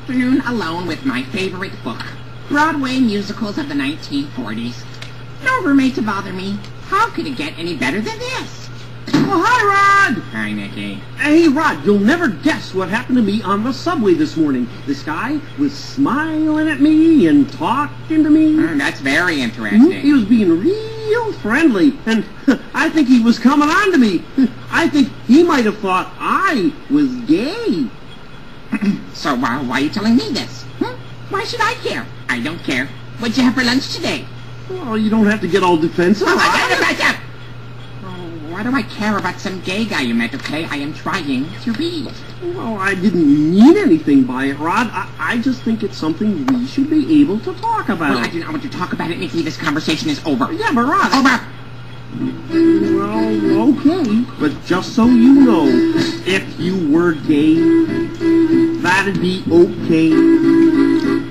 afternoon alone with my favorite book, Broadway musicals of the 1940s. No roommate to bother me. How could it get any better than this? Oh, hi, Rod! Hi, Nicky. Hey, Rod, you'll never guess what happened to me on the subway this morning. This guy was smiling at me and talking to me. Mm, that's very interesting. He was being real friendly, and I think he was coming on to me. I think he might have thought I was gay. So uh, why are you telling me this? Hmm? Why should I care? I don't care. What'd you have for lunch today? Well, you don't have to get all defensive. Oh, I Rod. got it, back up. Oh, why do I care about some gay guy you met, okay? I am trying to read. Well, I didn't mean anything by it, Rod. I, I just think it's something we should be able to talk about. Well, I do not want to talk about it, Nicky. This conversation is over. Yeah, but Rod, Over. Well, okay. But just so you know, if you were gay, that'd be okay.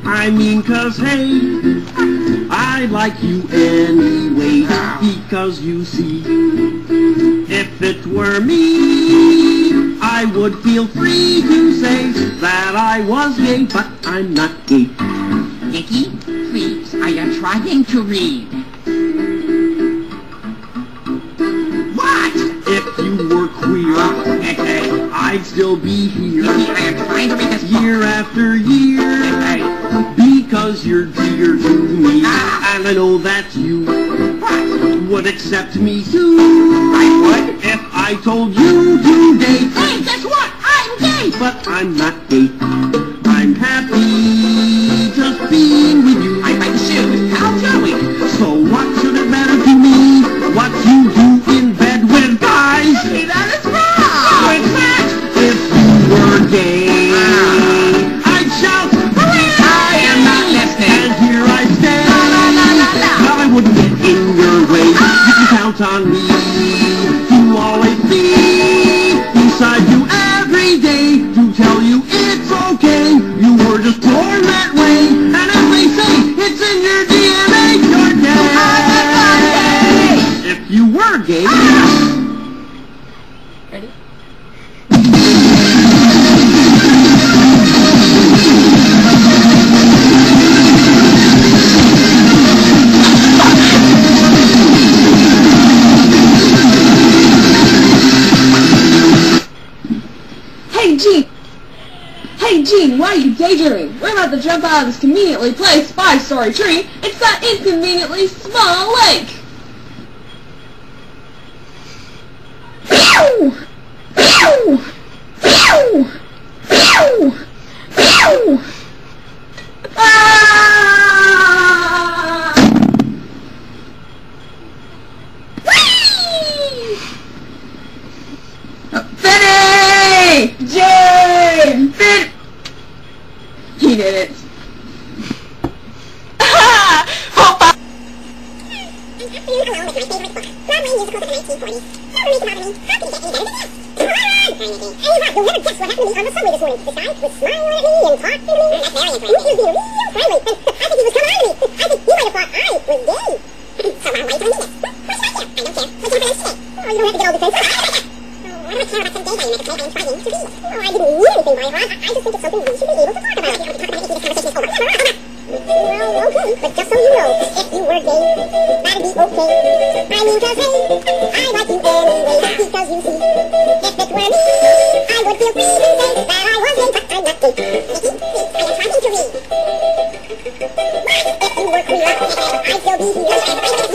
I mean, cause hey, I like you anyway. Because you see, if it were me, I would feel free to say that I was gay, but I'm not gay. Nicky, please, I am trying to read. What? If you were queer. I'd still be here. I am trying to read this year after year. Because you're dear to me. Ah. and I know that you would accept me too if I told you today on Gene, why are you daydreaming? We're about to jump out of this conveniently placed five-story tree into that inconveniently small lake! Pew! Pew! Pew! Pew! Pew! Ah! Jane! He real friendly. I to me. I might have did it. Hope I- camera someday how you make a play game try game to be. Oh, I didn't mean anything by it, Ron. I, I just think it's something we should be able to talk about. If you want to talk about it, if this conversation is over. Yeah, Ron, Well, okay, but just so you know, if you were gay, that'd be okay. I mean, cause hey, I like you anyway, because you see, if it were me, I would feel free to say that I was gay, but I'm not gay. I am trying to read. But if you were queer, I'd still be here.